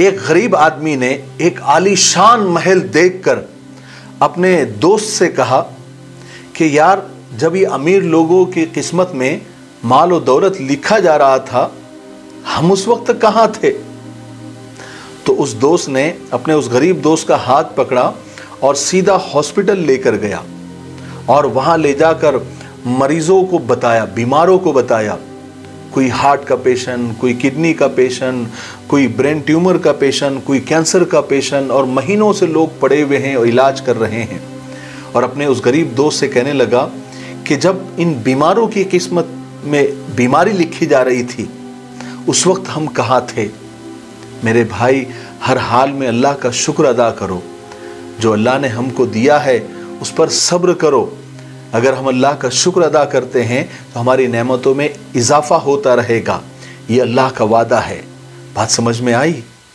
एक गरीब आदमी ने एक आलीशान महल देखकर अपने दोस्त से कहा कि यार, जब ये अमीर लोगों की किस्मत में माल और दौलत लिखा जा रहा था, हम उस वक्त कहाँ थे? तो उस दोस्त ने अपने उस गरीब दोस्त का हाथ पकड़ा और सीधा हॉस्पिटल लेकर गया और वहाँ ले जाकर मरीजों को बताया, बीमारों को बताया। कोई हार्ट का पेशेंट कोई किडनी का पेशेंट कोई ब्रेन ट्यूमर का पेशेंट कोई कैंसर का पेशेंट और महीनों से लोग पड़े हुए हैं और इलाज कर रहे हैं। और अपने उस गरीब दोस्त से कहने लगा कि जब इन बीमारों की किस्मत में बीमारी लिखी जा रही थी, उस वक्त हम कहाँ थे? मेरे भाई, हर हाल में अल्लाह का शुक्र अदा करो। जो अल्लाह ने हमको दिया है, उस पर सब्र करो। अगर हम अल्लाह का शुक्र अदा करते हैं तो हमारी नेमतों में इजाफा होता रहेगा। ये अल्लाह का वादा है। बात समझ में आई?